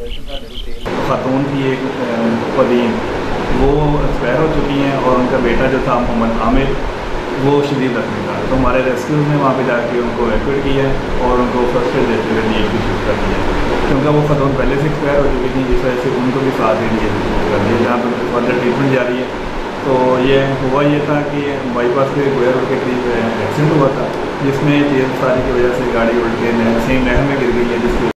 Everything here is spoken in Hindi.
खातून थी एक पदीन वो एक्सपायर हो चुकी हैं और उनका बेटा जो था मोहम्मद आमिर, वो शदीद जख्मी था तो हमारे रेस्क्यूज ने वहाँ पे जाके उनको एडमिट किया है और उनको फ़र्स्ट एड देते हुए लिए कोशिश कर दिया। क्योंकि वो खतौन पहले से एक्सपायर हो चुकी थी, जिस वजह से उनको भी साथ ही लिए कर दिया, जहाँ पर फर्दर ट्रीटमेंट जारी है। तो ये हुआ ये था कि बाईपास के गोया रोड के करीब एक्सीडेंट हुआ था, जिसमें तेज़ सारी की वजह से गाड़ी उल्ट के सेम नहर में गिर गई है, जिसकी